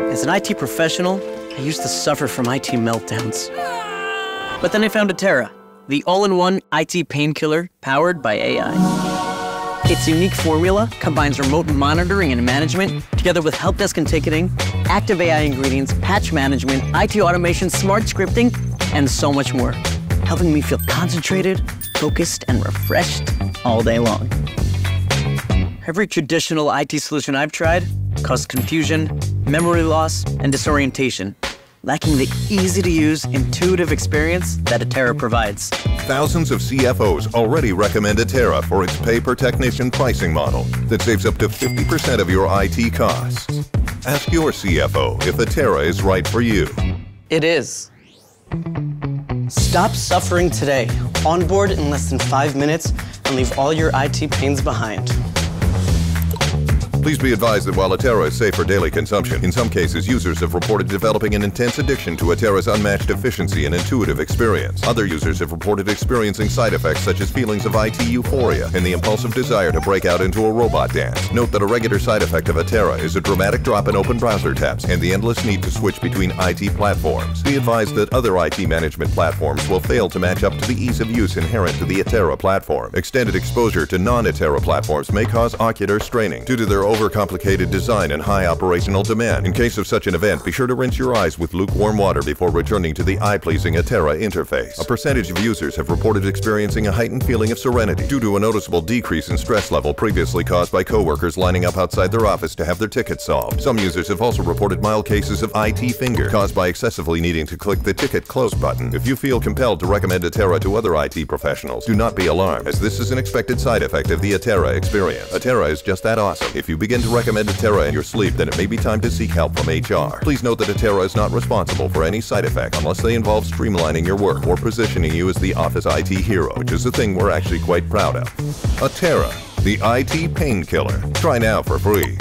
As an IT professional, I used to suffer from IT meltdowns. But then I found Atera, the all-in-one IT painkiller powered by AI. Its unique formula combines remote monitoring and management together with help desk and ticketing, active AI ingredients, patch management, IT automation, smart scripting, and so much more, helping me feel concentrated, focused, and refreshed all day long. Every traditional IT solution I've tried caused confusion, memory loss, and disorientation, lacking the easy-to-use, intuitive experience that Atera provides. Thousands of CFOs already recommend Atera for its pay-per-technician pricing model that saves up to 50% of your IT costs. Ask your CFO if Atera is right for you. It is. Stop suffering today. Onboard in less than five minutes and leave all your IT pains behind. Please be advised that while Atera is safe for daily consumption, in some cases users have reported developing an intense addiction to Atera's unmatched efficiency and intuitive experience. Other users have reported experiencing side effects such as feelings of IT euphoria and the impulsive desire to break out into a robot dance. Note that a regular side effect of Atera is a dramatic drop in open browser tabs and the endless need to switch between IT platforms. Be advised that other IT management platforms will fail to match up to the ease of use inherent to the Atera platform. Extended exposure to non-Atera platforms may cause ocular straining due to their overcomplicated design and high operational demand. In case of such an event, be sure to rinse your eyes with lukewarm water before returning to the eye-pleasing Atera interface. A percentage of users have reported experiencing a heightened feeling of serenity due to a noticeable decrease in stress level previously caused by coworkers lining up outside their office to have their tickets solved. Some users have also reported mild cases of IT finger caused by excessively needing to click the ticket close button. If you feel compelled to recommend Atera to other IT professionals, do not be alarmed, as this is an expected side effect of the Atera experience. Atera is just that awesome. If you begin to recommend Atera in your sleep, then it may be time to seek help from HR. Please note that Atera is not responsible for any side effects unless they involve streamlining your work or positioning you as the office IT hero, which is a thing we're actually quite proud of. Atera, the IT painkiller. Try now for free.